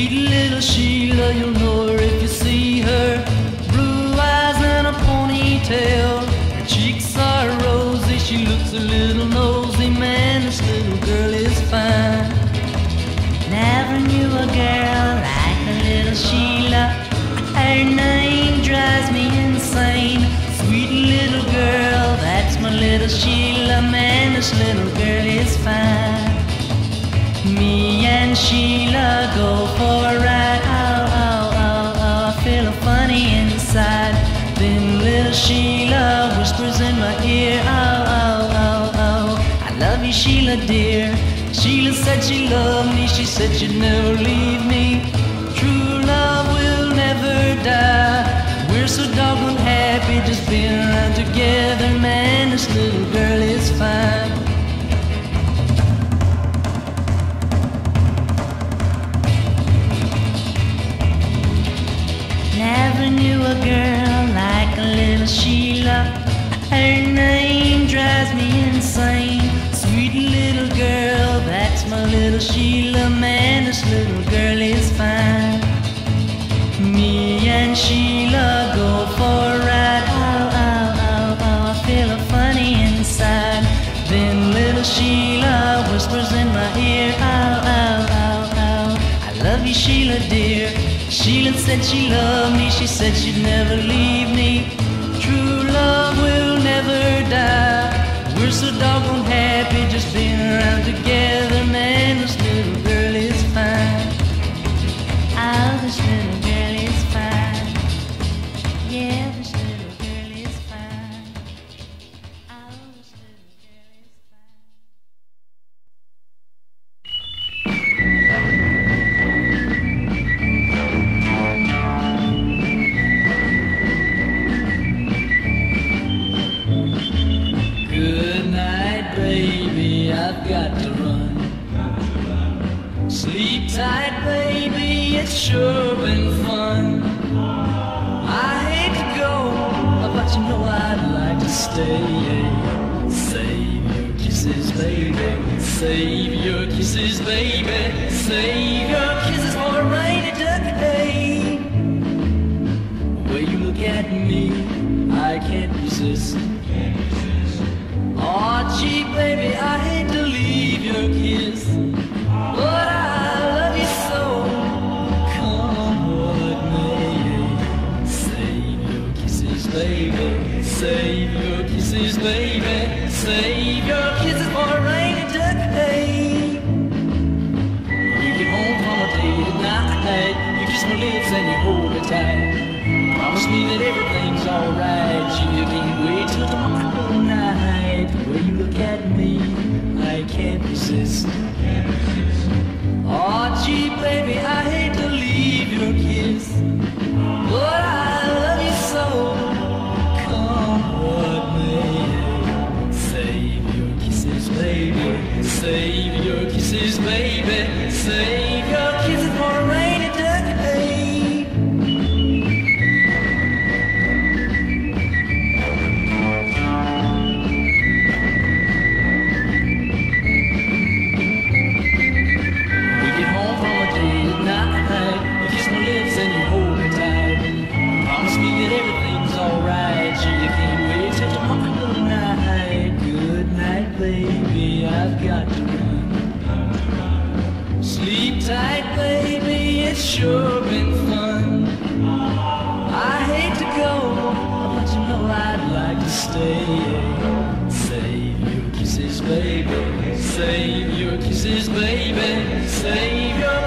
Sweet little Sheila, you'll know her if you see her. Blue eyes and a ponytail. Her cheeks are rosy, she looks a little nosy. Man, this little girl is fine. Never knew a girl like a little Sheila. Her name drives me insane. Sweet little girl, that's my little Sheila. Man, this little girl is fine. Me and Sheila go Sheila whispers in my ear. Oh, oh, oh, oh, I love you, Sheila, dear. Sheila said she loved me. She said she'd never leave me. True love will never die. We're so doggone happy just being around together. Man, this little girl is fine. Never knew a girl little Sheila. Man, this little girl is fine. Me and Sheila go for a ride. Oh, oh, oh, oh, I feel a funny inside. Then little Sheila whispers in my ear. Oh, oh, oh, oh, I love you, Sheila, dear. Sheila said she loved me. She said she'd never leave me. True love will never die. We're so doggone happy just being around together. Man, baby. I've got to run. Sleep tight, baby. It's sure been fun. I hate to go, but you know I'd like to stay. Save your kisses, baby. Save your kisses, baby. Save your kisses for a rainy day. Way you look at me, I can't resist. Oh, gee, baby, I hate to leave your kiss, but I love you so. Come what may, save your kisses, baby. Save your kisses, baby. Save your kisses for a rainy day. You get home from a date at night, you kiss my lips and you hold me tight. Promise me that everything's alright. You can't wait can't. Oh, gee, baby, I hate to leave your kiss, but I love you so. Come what may, save your kisses, baby. Save your kisses, baby. Save your Sleep tight, baby. It's sure been fun. I hate to go, but you know I'd like to stay. Save your kisses, baby. Save your kisses, baby. Save your.